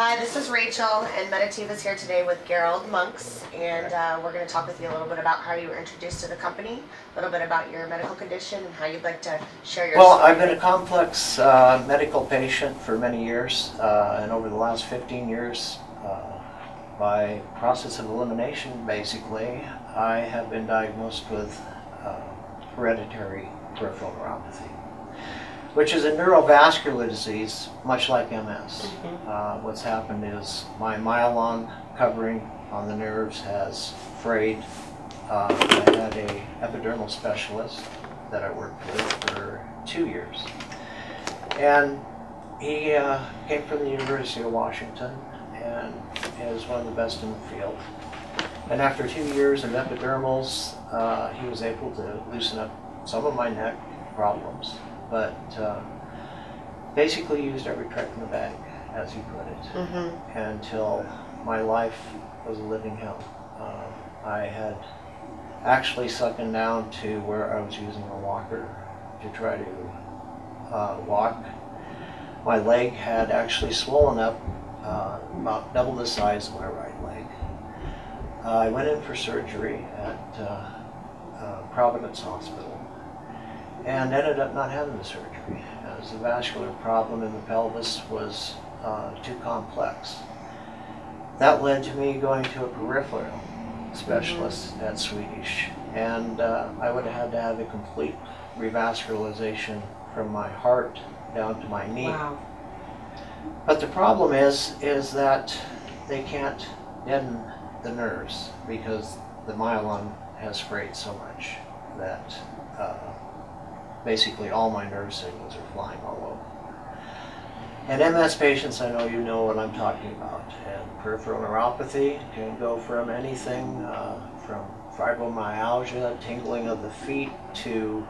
Hi, this is Rachel, and Meditiva is here today with Gerold Monks, and uh, we're going to talk with you a little bit about how you were introduced to the company, a little bit about your medical condition, and how you'd like to share your Well, story. I've been a complex uh, medical patient for many years, uh, and over the last 15 years, uh, by process of elimination, basically, I have been diagnosed with uh, hereditary peripheral neuropathy, which is a neurovascular disease, much like MS. Uh, what's happened is my myelin covering on the nerves has frayed. Uh, I had a epidural specialist that I worked with for two years. And he uh, came from the University of Washington and is one of the best in the field. And after two years of epidurals, uh, he was able to loosen up some of my neck problems, but uh, basically used every trick in the bag, as you put it hmm until my life was a living hell. Uh, I had actually sunken down to where I was using a walker to try to uh, walk. My leg had actually swollen up uh, about double the size of my right leg. Uh, I went in for surgery at uh, uh, Providence Hospital and ended up not having the surgery as the vascular problem in the pelvis was uh, too complex. That led to me going to a peripheral specialist at Swedish, and uh, I would have had to have a complete revascularization from my heart down to my knee. Wow. But the problem is, is that they can't deaden the nerves because the myelin has frayed so much that uh, basically all my nerve signals are flying all over. And MS patients, I know you know what I'm talking about. And peripheral neuropathy can go from anything uh, from fibromyalgia, tingling of the feet, to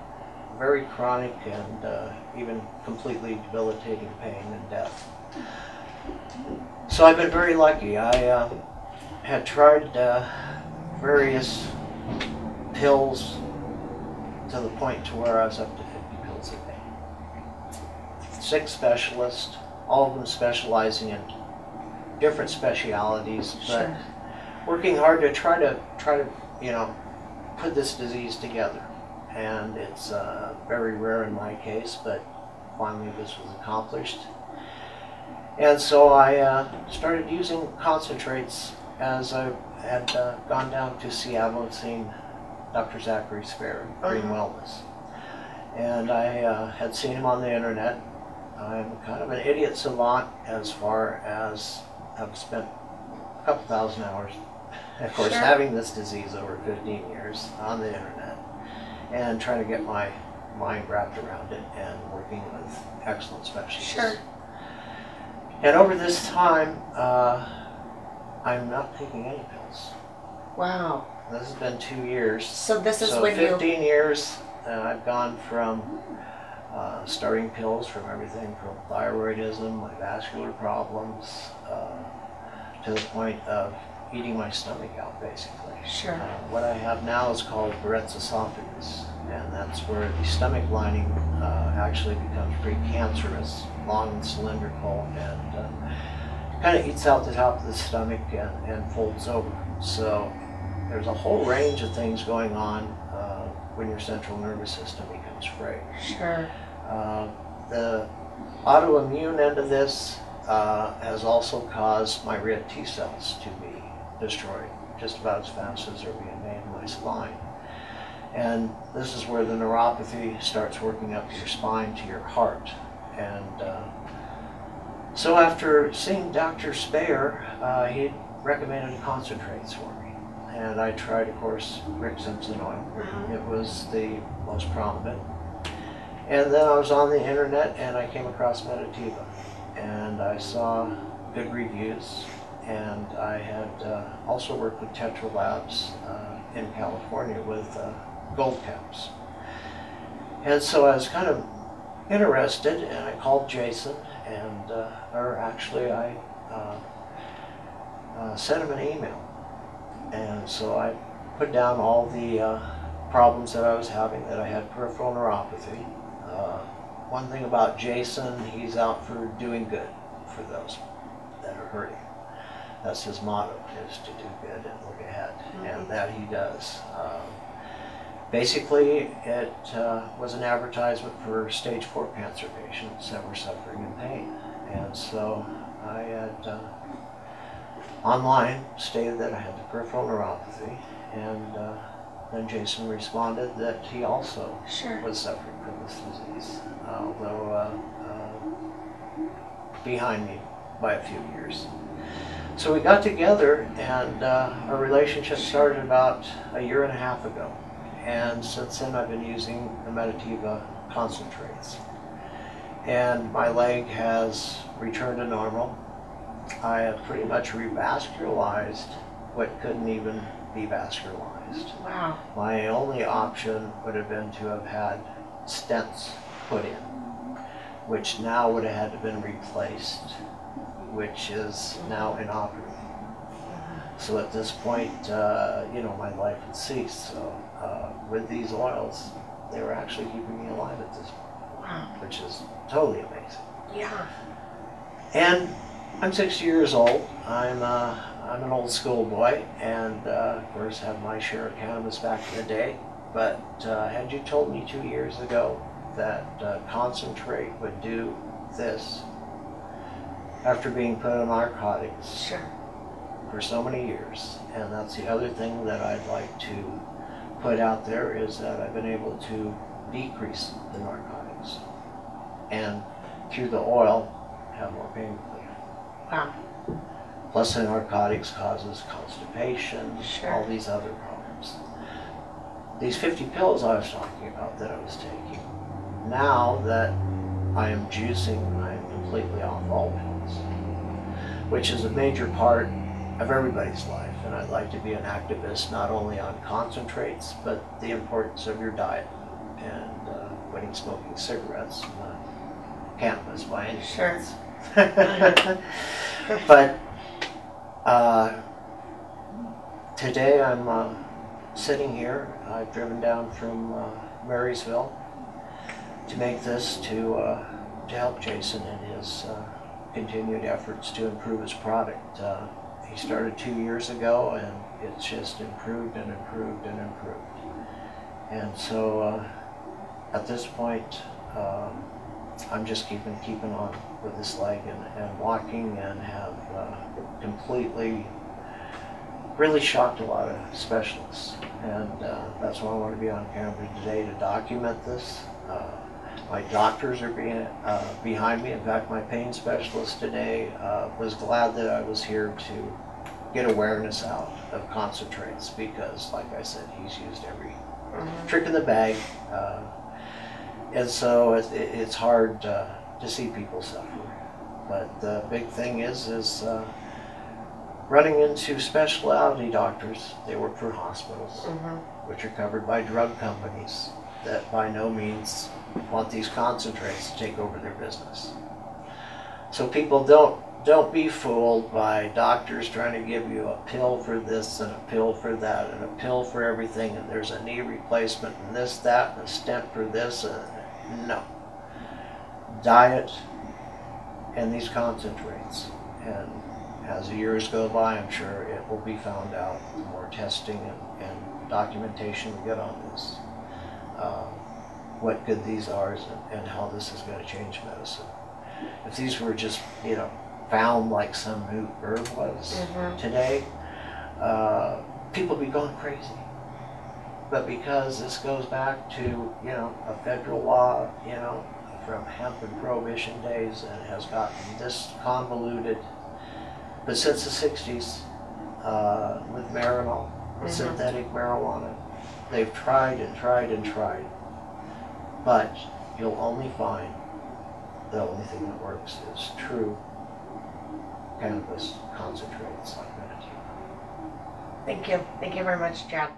very chronic and uh, even completely debilitating pain and death. So I've been very lucky. I uh, had tried uh, various pills to the point to where I was up to 50 pills a day. Six specialists, all of them specializing in different specialities, but Sure. working hard to try to try to you know put this disease together. And it's uh, very rare in my case, but finally this was accomplished. And so I uh, started using concentrates as I had uh, gone down to Seattle and seen Dr. Zachary Spare, Green Uh-huh. Wellness. And I uh, had seen him on the internet. I'm kind of an idiot savant as far as I've spent a couple thousand hours, of course, Sure. having this disease over 15 years on the internet and trying to get my mind wrapped around it and working with excellent specialists. Sure. And over this time, uh, I'm not taking any pills. Wow. This has been two years. So this is so when you. 15 years, uh, I've gone from uh, starting pills from everything from thyroidism, my vascular problems, uh, to the point of eating my stomach out, basically. Sure. Uh, what I have now is called Barrett's esophagus, and that's where the stomach lining uh, actually becomes precancerous, long and cylindrical, and uh, kind of eats out the top of the stomach and, and folds over. So there's a whole range of things going on uh, when your central nervous system becomes frayed. Sure. Uh, the autoimmune end of this uh, has also caused my red T cells to be destroyed just about as fast as they're being made in my spine. And this is where the neuropathy starts working up your spine to your heart. And uh, so after seeing Dr. Speyer, uh, he recommended concentrates for me. And I tried, of course, Rick Simpson oil. It was the most prominent. And then I was on the internet and I came across Meditiva. And I saw good reviews. And I had uh, also worked with Tetra Labs uh, in California with uh, gold caps. And so I was kind of interested and I called Jason and, uh, or actually I uh, uh, sent him an email. And so I put down all the problems that I was having, that I had peripheral neuropathy. Uh, one thing about Jason, he's out for doing good for those that are hurting. That's his motto, is to do good and look ahead, and Mhm. that he does. Um, Basically, it uh, was an advertisement for stage four cancer patients that were suffering in pain. And so I had uh, online stated that I had the peripheral neuropathy, and uh, then Jason responded that he also Sure. was suffering from this disease, although uh, uh, behind me by a few years. So we got together, and uh, our relationship started about a year and a half ago. And since then, I've been using the Meditiva concentrates. And my leg has returned to normal. I have pretty much revascularized what couldn't even be vascularized. Wow. My only option would have been to have had stents put in, which now would have had to been replaced, which is now inoperable. So at this point, uh, you know, my life had ceased. So uh, with these oils, they were actually keeping me alive at this point, Wow. which is totally amazing. Yeah. And I'm 60 years old. I'm uh, I'm an old school boy, and uh, of course have my share of cannabis back in the day. But uh, had you told me two years ago that uh, concentrate would do this after being put on narcotics Sure. for so many years, and that's the other thing that I'd like to put out there is that I've been able to decrease the narcotics, and through the oil have more pain relief. Wow. Plus, the narcotics causes constipation, Sure. all these other problems. These 50 pills I was talking about that I was taking, now that I am juicing, I'm completely off all pills, which is a major part of everybody's life. And I'd like to be an activist not only on concentrates, but the importance of your diet and uh, quitting smoking cigarettes, not cannabis by any Sure. but uh, today I'm uh, sitting here. I've driven down from uh, Marysville to make this to uh, to help Jason in his uh, continued efforts to improve his product. Uh, he started two years ago, and it's just improved and improved and improved. And so, uh, at this point, um, I'm just keeping keeping on with this leg and, and walking, and have uh, completely really shocked a lot of specialists. And uh, that's why I want to be on camera today to document this. Uh, my doctors are being uh, behind me. In fact, my pain specialist today uh, was glad that I was here to get awareness out of concentrates because, like I said, he's used every Mhm. trick in the bag. And so it, it- it's hard uh, to see people suffer. But the big thing is, is uh, running into specialty doctors. They work for hospitals, Mhm. which are covered by drug companies that by no means want these concentrates to take over their business. So people don't don't be fooled by doctors trying to give you a pill for this and a pill for that and a pill for everything and there's a knee replacement and this that and a stent for this and no diet and these concentrates and as the years go by I'm sure it will be found out the more testing and, and documentation we get on this uh, what good these are and, and how this is going to change medicine if these were just you know found like some new herb was Mhm. today, uh, people be going crazy. But because this goes back to, you know, a federal law, you know, from hemp and prohibition days and has gotten this convoluted. But since the sixties, uh, with Marinol, with Mhm. synthetic marijuana, they've tried and tried and tried. But you'll only find the only thing that works is true cannabis concentrates like Meditiva. Thank you. Thank you very much, Chad.